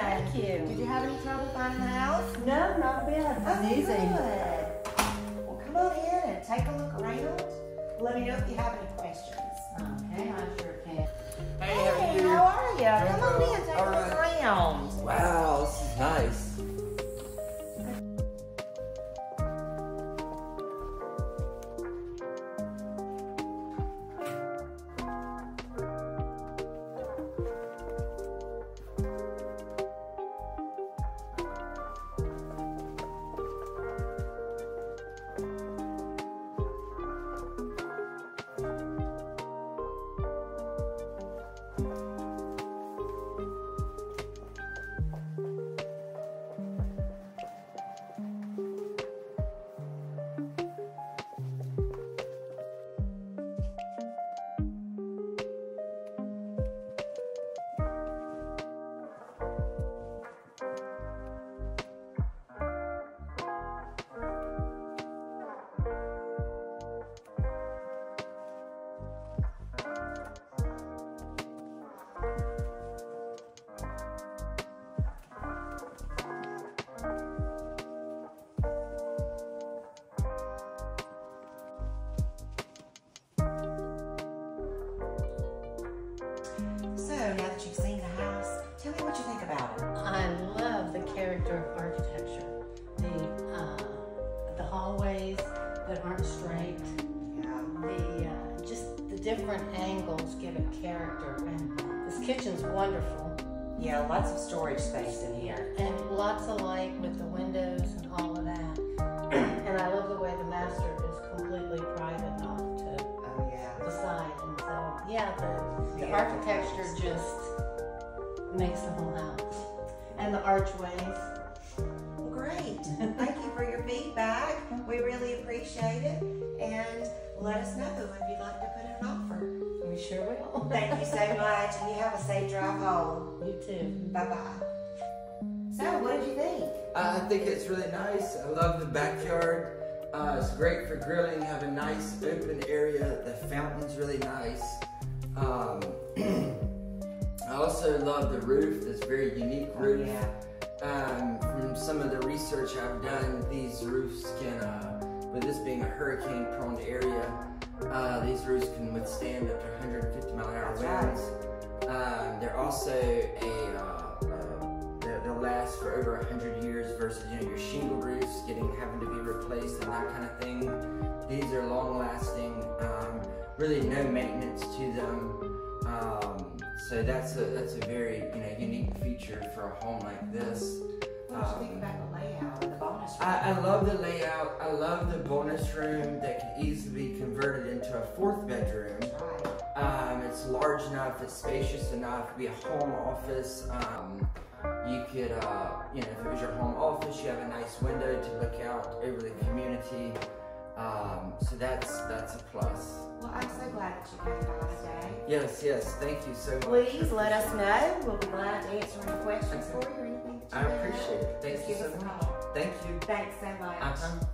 Thank you. Did you have any trouble finding the house? No, not a bit. Oh, It's easy. good. Well, come on in and take a look around. Let me know if you have any questions. Okay, I sure can. Hey, how are you? Come on in, take a look right. around. Wow, this is nice. So, now that you've seen the house, tell me what you think about it. I love the character of architecture. The uh, the hallways that aren't straight. Yeah. The uh, just the different angles give it character. And this kitchen's wonderful. Yeah, lots of storage space in here. And lots of light with the yeah, the, the Yeah. architecture just makes the whole house. And the archways. Well, great. Thank you for your feedback. We really appreciate it. And let us know if you'd like to put in an offer. We sure will. Thank you so much, and you have a safe drive home. You too. Bye bye. So, what did you think? I think it's really nice. I love the backyard. Uh, it's great for grilling. Have a nice open area. The fountain's really nice. Um, I also love the roof. This very unique roof. Yeah. Um, from some of the research I've done, these roofs can, uh, with this being a hurricane-prone area, uh, these roofs can withstand up to 150 mile an hour winds. Um, they're also a, uh, uh, they'll last for over 100 years versus you know your shingle roofs getting having really no maintenance to them. Um, so that's a that's a very you know unique feature for a home like this. What did you think about the layout the bonus room? I, I love the layout. I love the bonus room that can easily be converted into a fourth bedroom. Um, it's large enough, it's spacious enough to be a home office. Um, you could, uh, you know, if it was your home office, you have a nice window to look out over the community. Um, so that's that's a plus. So glad that you came by today. Yes, yes. Thank you so much. Please let us know. We'll be glad to answer any questions for you or anything I appreciate it. Thank Just you so us a much. call. Thank you. Thanks so much. Uh-huh.